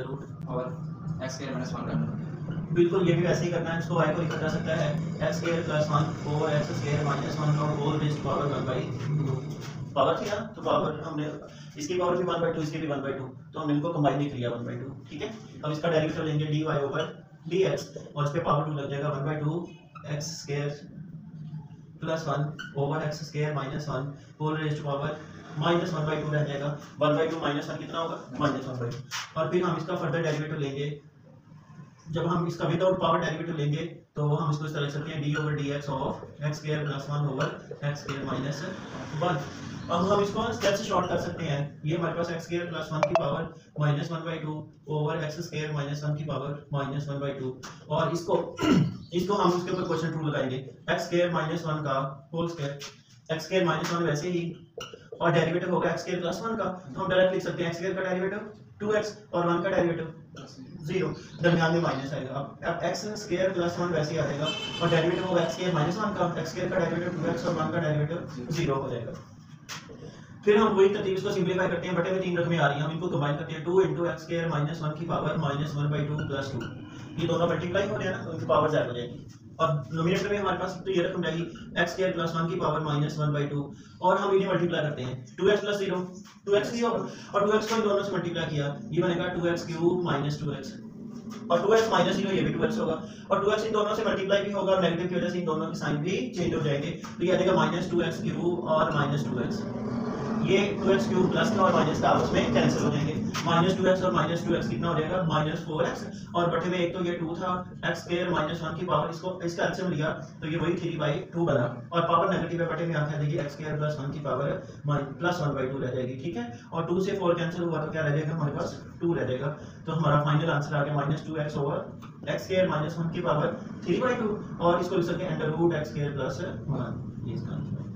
Under root और x square minus one का under बिल्कुल, ये भी वैसे ही करना है, इसको y को लिखा जा सकता है x square plus one over x square minus one और whole raise power one by two power थी ना? तो पावर हमने, इसकी पावर भी वन बाई टू इसकी भी वन बाई टू तो हमने इनको कंबाइन नहीं किया वन बाई टू ठीक है? अब इसका डेरिवेटिव लेंगे d y over d x और इस पर पावर टू लग जाएगा one by two x square plus one over x square minus one whole raise power minus one by two रह जाएगा। One by two minus one कितना होगा? Minus one by two और फिर हम इसका फर्दर डेरिवेटिव लेंगे। जब हम इसका विदाउट पावर डेरिवेटिव लेंगे तो हम इसको इस तरह लिख सकते हैं d over d x of x square plus one over x square minus one अब हम इसको स्टेप से शॉर्ट कर सकते हैं। ये हमारे पास एक्स स्क्वायर प्लस वन की power minus one by two over x square minus one की power minus one by two और इसको इसको हम उसके ऊपर क्वेश्चन टू लगाएँगे। एक्स स्क्वायर माइनस वन का whole square x square minus one वैसे ही और डेरिवेटिव होगा एक्स स्क्वायर प्लस वन का तो हम डायरेक्ट लिख सकते हैं एक्स स्क्वायर का डेरिवेटिव टू एक्स और वन का डेरिवेटिव ज़ीरो दरमियान में माइनस आएगा। अब अब एक्स स्क्वायर प्लस वन वैसे ही आएगा और डेरिवेटिव होगा एक्स स्क्वायर माइनस वन का एक्स स्क्वायर का डेरिवेटिव टू एक्स और वन का डेरिवेटिव ज़ीरो हो जाएगा। फिर हम वही तरतीब इसको सिंपलीफाई करते हैं, बटे में तीन रकमें आ रही हैं। हम इनको कंबाइन करते हैं two into x square minus one की power minus one by two plus two ये दोनों मल्टीप्लाई हो रहे हैं ना तो उनकी पावर ज़्यादा हो जाएगी। और नोमिनेटर में हमारे पास तो ये रकम रहेगी एक्स स्क्वायर प्लस वन की power minus one by two और हम इन्हें मल्टीप्लाई करते हैं। Two x plus zero two x होगा। और टू एक्स को इन दोनों से मल्टीप्लाई किया। ये बनेगा two x cube minus two x और टू एक्स माइनस ज़ीरो ये भी टू एक्स होगा। और टू एक्स इन दोनों से मल्टीप्लाई भी होगा नेगेटिव की वजह से इन दोनों के साइन भी चेंज हो जाएँगे। तो ये आ जाएगा माइनस टू एक्स क्यूब और माइनस टू ये टू एक्स क्यूब प्लस का और माइनस का उसमें कैंसिल हो जाएँगे। माइनस टू एक्स और माइनस टू एक्स कितना हो जाएगा? Minus four x. और बटे में एक तो ये टू था, एक्स स्क्वायर माइनस वन की पावर इसको, इसका एल्सियम लिया। तो ये वही थ्री बाई टू बना। और पावर नेगेटिव है, बटे में आप कह एक्स स्क्वायर प्लस वन की power plus one by two रह जाएगी, ठीक है? और टू से फोर कैंसिल हुआ तो क्या रह जाएगा? हमारे पास टू रह जाएगा। तो हमारा फाइनल आंसर आ गया minus two x over x square minus one की पावर थ्री बाई टू और इसको लिख सकते हैं under root x square plus one इसका आंसर